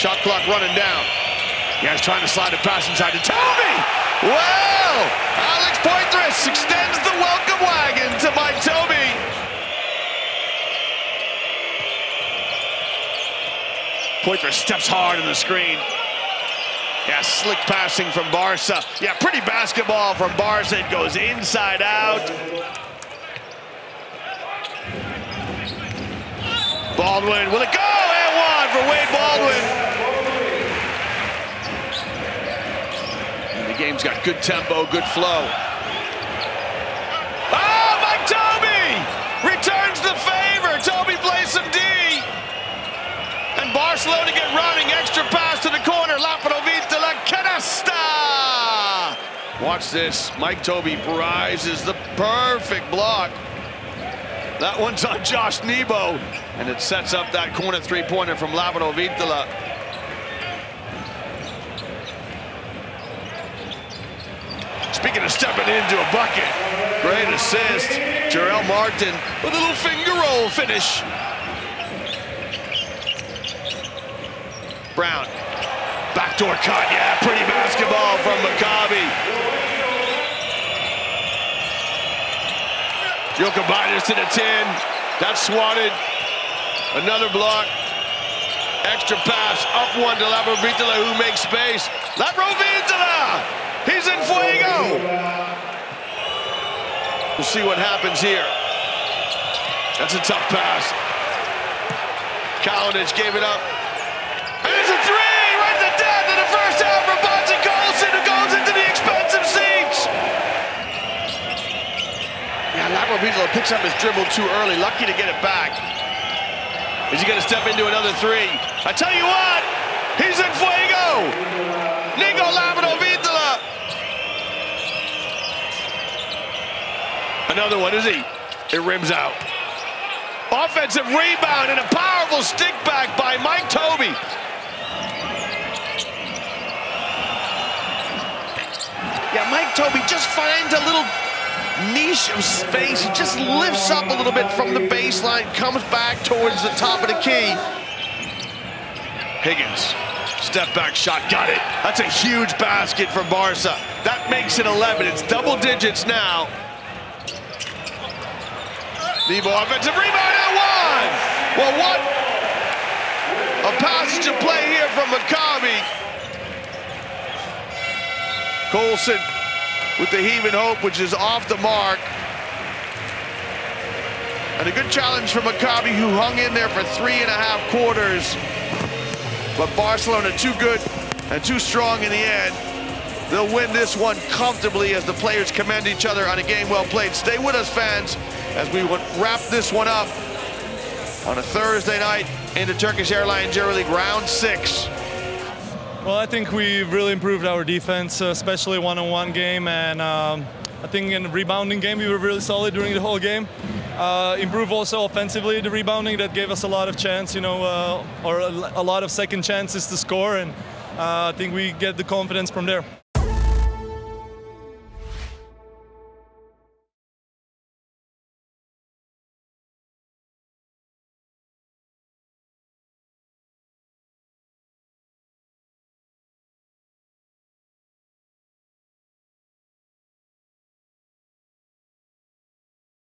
Shot clock running down. He's trying to slide a pass inside to Tobey. Well, Alex Poythress extends the welcome wagon to Mike Tobey. Poythress steps hard in the screen. Yeah, slick passing from Barca. Yeah, pretty basketball from Barca. It goes inside out. Baldwin, will it go? And one for Wade Baldwin. And the game's got good tempo, good flow. Oh, Mike Tobey returns the favor. Tobey plays some D. And Barcelona get running. Extra pass to the corner. Laprovita la canasta. Watch this. Mike Tobey rises the perfect block. That one's on Josh Nebo, and it sets up that corner three-pointer from Laprovittola. Speaking of stepping into a bucket, great assist. Jarrell Martin with a little finger roll finish. Brown, backdoor cut, yeah, pretty basketball from Maccabi. Jokubaitis to the 10. That's swatted. Another block. Extra pass. Up one to Laprovittola who makes space. Laprovittola! He's in fuego! We'll see what happens here. That's a tough pass. Kalinic gave it up. And it's a three! Right in the death of the first half for Bonzie Colson who goes into the expensive seats. Yeah, Laprovittola picks up his dribble too early. Lucky to get it back. Is he going to step into another three? I tell you what, he's in fuego. Another one, is he? It rims out. Offensive rebound and a powerful stick back by Mike Tobey. Yeah, Mike Tobey just finds a little niche of space. He just lifts up a little bit from the baseline, comes back towards the top of the key. Higgins, step back shot, got it. That's a huge basket for Barca. That makes it 11. It's double digits now. Nebo offensive rebound and one. Well, what a passage of play here from Maccabi. Colson with the heave and hope, which is off the mark. And a good challenge for Maccabi, who hung in there for three and a half quarters. But Barcelona too good and too strong in the end. They'll win this one comfortably as the players commend each other on a game well played. Stay with us, fans, as we would wrap this one up on a Thursday night in the Turkish Airlines EuroLeague Round 6. Well, I think we really improved our defense, especially one-on-one game, and um, I think in the rebounding game we were really solid during the whole game. Uh, improve also offensively the rebounding that gave us a lot of chance, you know, uh, or a, a, lot of second chances to score, and uh, I think we get the confidence from there.